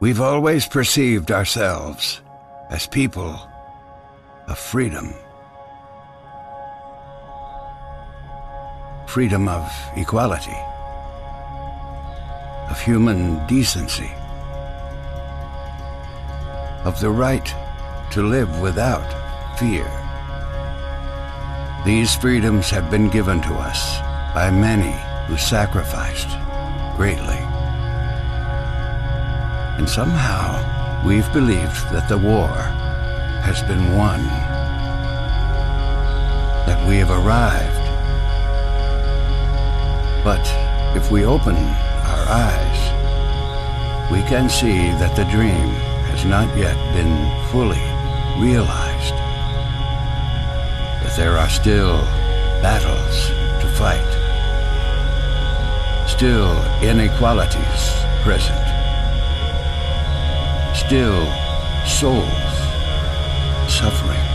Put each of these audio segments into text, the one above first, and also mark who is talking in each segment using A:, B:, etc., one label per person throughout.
A: We've always perceived ourselves as people of freedom. Freedom of equality, of human decency, of the right to live without fear. These freedoms have been given to us by many who sacrificed greatly. And somehow we've believed that the war has been won, that we have arrived. But if we open our eyes, we can see that the dream has not yet been fully realized. That there are still battles to fight, still inequalities present, still souls suffering.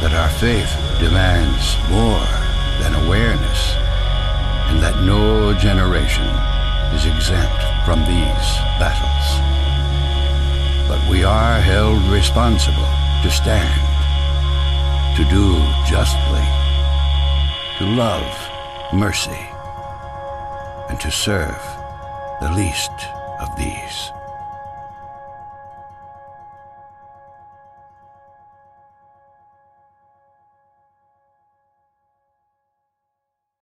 A: That our faith demands more than awareness, and that no generation is exempt from these battles. But we are held responsible to stand, to do justly, to love mercy, and to serve the least of these.